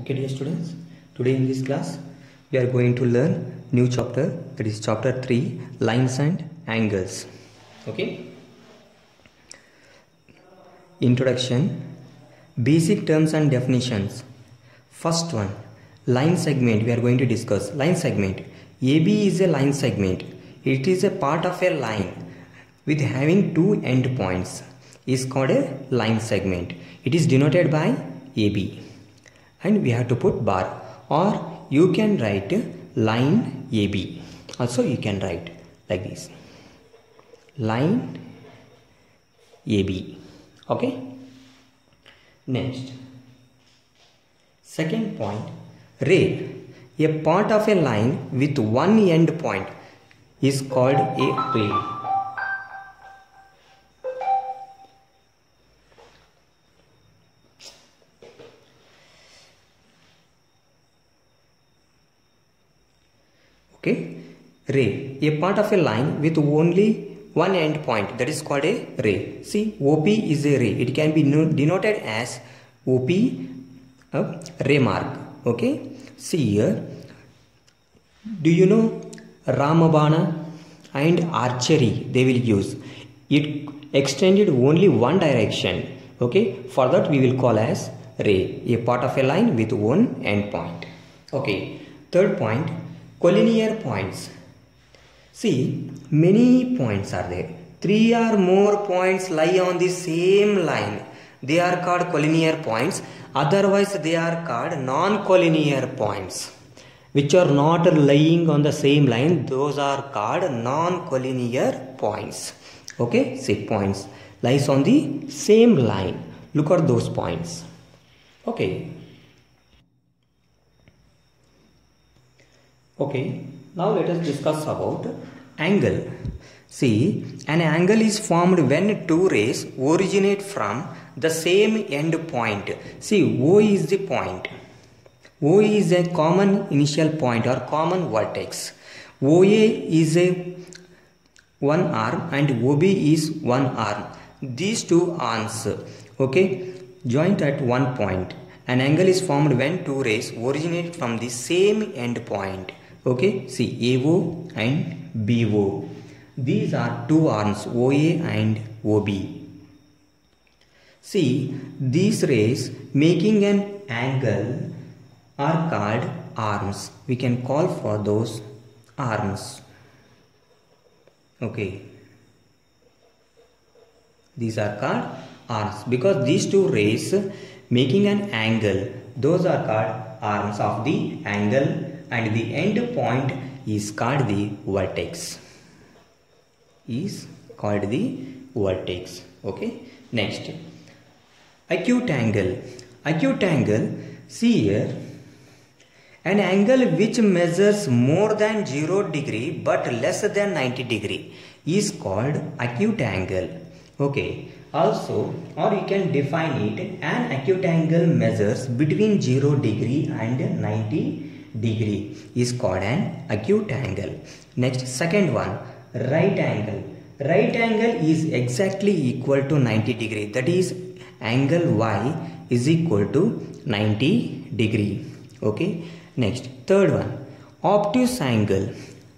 Okay dear students, today in this class we are going to learn new chapter that is chapter 3 lines and angles. Okay. Introduction Basic terms and definitions. First one line segment we are going to discuss. Line segment AB is a line segment. It is a part of a line with having two endpoints is called a line segment. It is denoted by AB and we have to put bar or you can write line AB. Also you can write like this line AB. Okay. Next second point ray a part of a line with one end point is called a ray. Okay? Ray. A part of a line with only one end point that is called a ray. See op is a ray. It can be denoted as op uh, ray mark. Okay? See here. Do you know ramabana and archery they will use? It extended only one direction. Okay? For that we will call as ray. A part of a line with one end point okay? Third point collinear points. See many points are there. Three or more points lie on the same line. They are called collinear points. Otherwise they are called non-collinear points which are not lying on the same line. Those are called non-collinear points. Okay? See points lies on the same line. Look at those points. Okay okay now let us discuss about angle. See an angle is formed when two rays originate from the same end point. See o is the point. O is a common initial point or common vertex. Oa is a one arm and ob is one arm. These two arms okay joint at one point. An angle is formed when two rays originate from the same end point okay see AO and BO these are two arms OA and OB see these rays making an angle are called arms. We can call for those arms. Okay. These are called arms. Because these two rays making an angle those are called arms of the angle and the end point is called the vertex. Is called the vertex. Okay next. Acute angle. Acute angle see here. An angle which measures more than 0 degree but less than 90 degree is called acute angle. Okay also or you can define it an acute angle measures between 0 degree and 90 degree is called an acute angle. Next, second one, right angle. Right angle is exactly equal to 90 degree. That is, angle Y is equal to 90 degree. Okay. Next, third one, obtuse angle.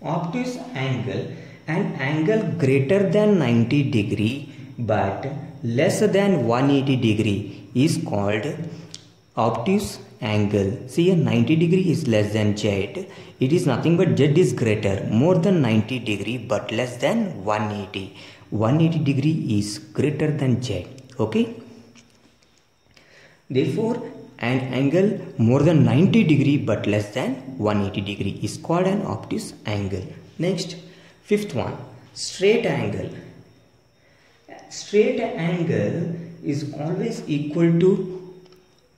Obtuse angle, an angle greater than 90 degree but less than 180 degree is called obtuse angle. See a 90 degree is less than z. It is nothing but z is greater more than 90 degree but less than 180 180 degree is greater than z. Okay? Therefore an angle more than 90 degree but less than 180 degree is called an obtuse angle. Next fifth one. Straight angle. Straight angle is always equal to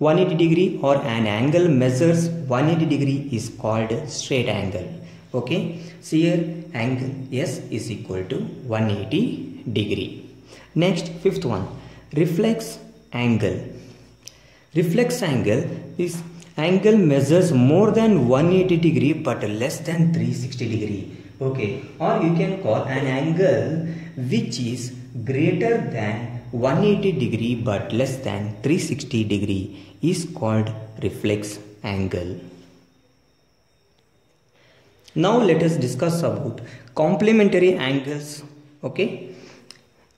180 degree or an angle measures 180 degree is called straight angle. Okay? So here angle s is equal to 180 degree. Next fifth one. Reflex angle. Reflex angle is angle measures more than 180 degree but less than 360 degree. Okay? Or you can call an angle which is greater than 180 degree but less than 360 degree is called reflex angle. Now let us discuss about complementary angles. Okay.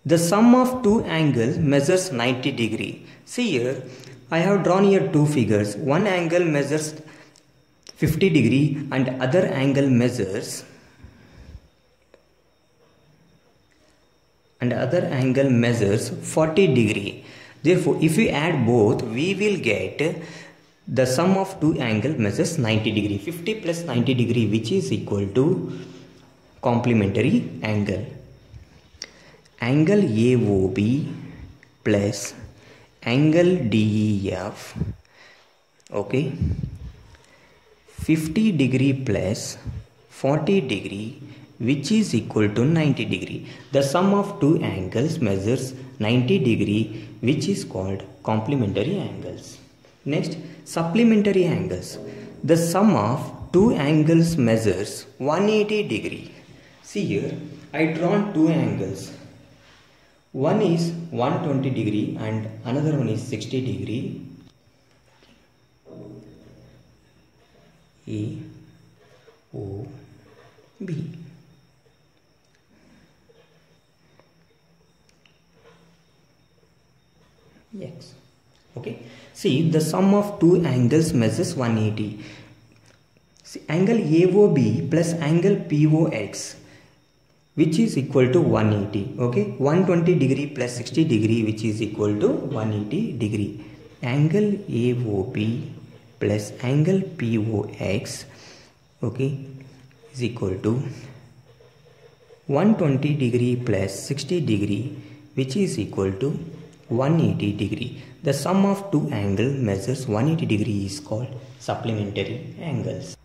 The sum of two angles measures 90 degree. See here, I have drawn here two figures. One angle measures 50 degree and other angle measures and other angle measures 40 degree. Therefore, if we add both, we will get the sum of two angle measures 90 degree. 50 plus 90 degree which is equal to complementary angle. Angle AOB plus angle DEF okay? 50 degree plus 40 degree which is equal to 90 degree. The sum of two angles measures 90 degree which is called complementary angles Next, supplementary angles. The sum of two angles measures 180 degree. See here, I drawn two angles. One is 120 degree and another one is 60 degree. A, O, B. X. Okay. See the sum of two angles measures 180 see, angle AOB plus angle POX which is equal to 180 okay. 120 degree plus 60 degree which is equal to 180 degree. Angle AOB plus angle POX okay is equal to 120 degree plus 60 degree which is equal to 180 degree. The sum of two angles measures 180 degree is called supplementary angles.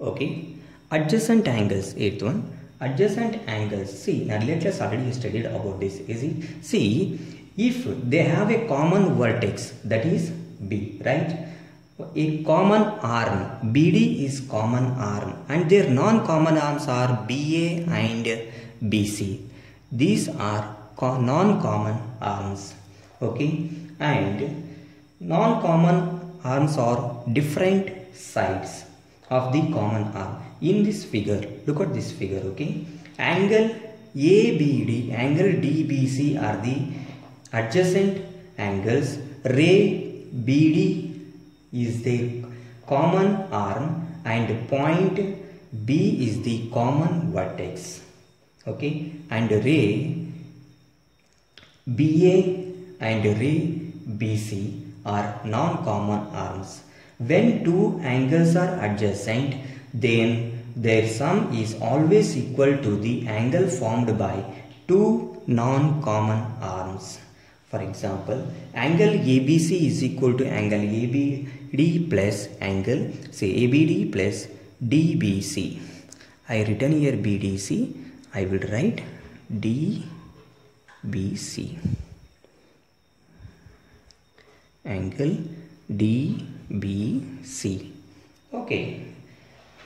Okay. Adjacent angles, eighth one. Adjacent angles. See, earlier class already studied about this. Is it? See, if they have a common vertex that is B, right? A common arm, BD is common arm and their non-common arms are BA and BC. These are non-common arms okay? And non-common arms are different sides of the common arm. In this figure look at this figure okay? Angle ABD angle DBC are the adjacent angles. Ray BD is the common arm and point B is the common vertex. Okay? And ray BA and ray BC are non-common arms. When two angles are adjacent, then their sum is always equal to the angle formed by two non-common arms. For example, angle ABC is equal to angle ABD plus angle say ABD plus DBC. I written here BDC. I will write DBC angle DBC. Okay.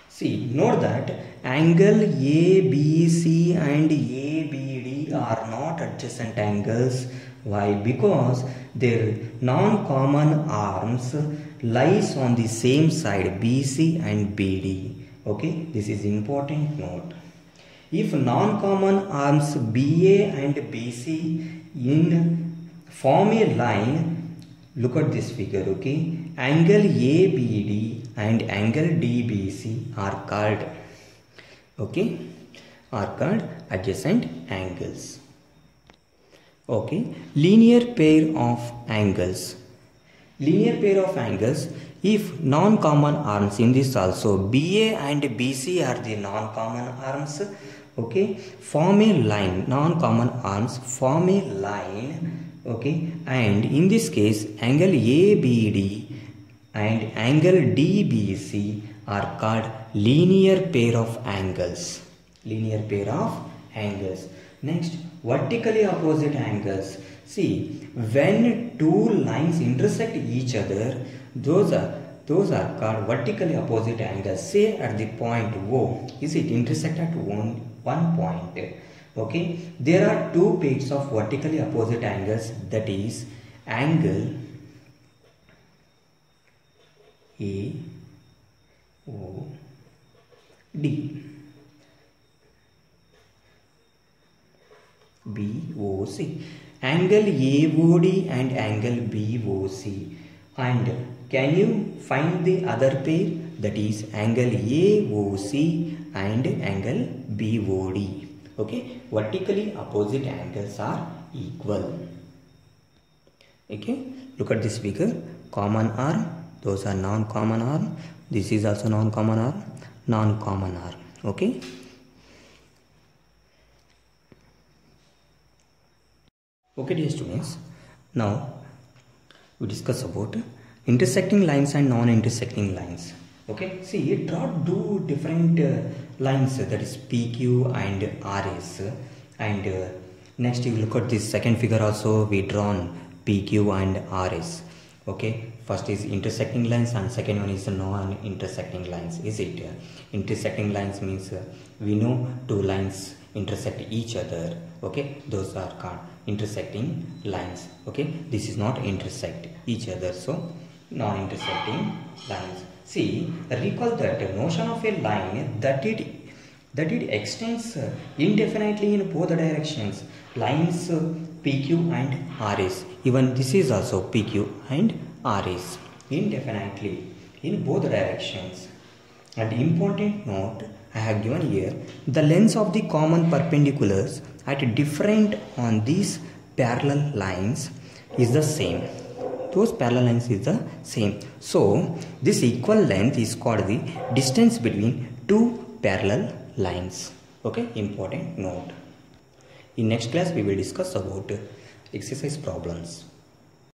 See, note that angle ABC and ABD are not adjacent angles. Why? Because their non-common arms lies on the same side BC and BD. Okay, this is important note. If non-common arms BA and BC in form a line look at this figure okay? Angle ABD and angle DBC are called okay? Are called adjacent angles okay? Linear pair of angles. Linear pair of angles if non-common arms in this also BA and BC are the non-common arms okay? Form a line non-common arms form a line okay? And in this case angle ABD and angle DBC are called linear pair of angles. Linear pair of angles. Next vertically opposite angles. See when two lines intersect each other those are those are called vertically opposite angles. Say at the point O is it intersect at one, one point okay? There are two pairs of vertically opposite angles that is angle A O D. BOC angle AOD and angle BOC and can you find the other pair? That is angle AOC and angle BOD okay? Vertically opposite angles are equal. Okay? Look at this figure. Common arm those are non-common arm this is also non-common arm non-common arm okay? Okay dear students. Now we discuss about intersecting lines and non-intersecting lines okay? See it draw two different uh, lines uh, that is pq and rs and uh, next you look at this second figure also we drawn pq and rs okay? First is intersecting lines and second one is non-intersecting lines is it? Intersecting lines means uh, we know two lines intersect each other. Okay? Those are called intersecting lines. Okay? This is not intersect each other so non-intersecting lines see recall that the notion of a line that it that it extends indefinitely in both directions lines pq and rs. Even this is also pq and rs. Indefinitely in both directions. And important note I have given here the lengths of the common perpendiculars at different on these parallel lines is the same those parallel lines is the same. So this equal length is called the distance between two parallel lines. Okay important note. In next class we will discuss about exercise problems